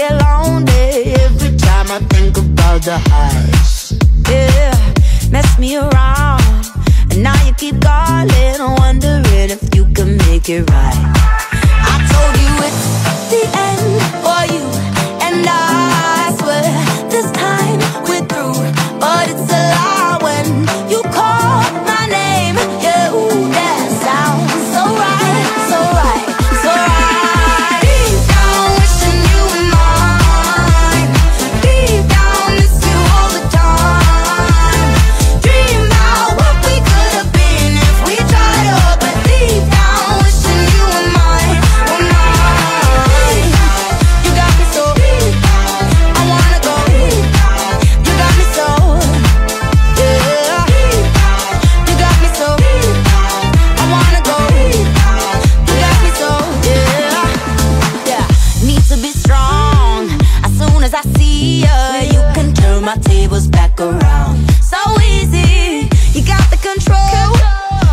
get lonely every time I think about the highs. Yeah, mess me around. And now you keep calling, wondering if you can make it right. Turn my tables back around. So easy, you got the control.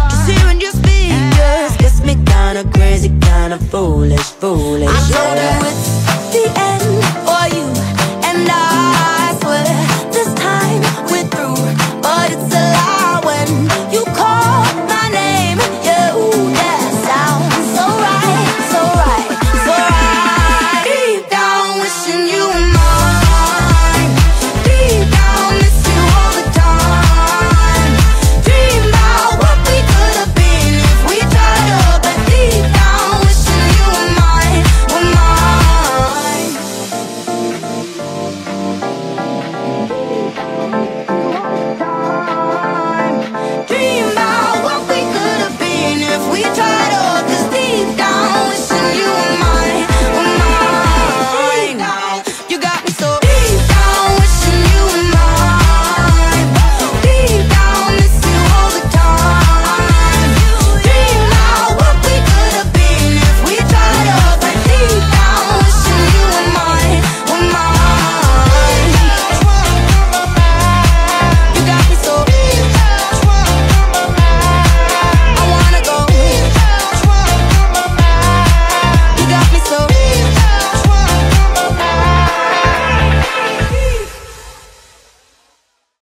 Just hearing your speakers gets me kinda crazy, kinda foolish, foolish. I told you it's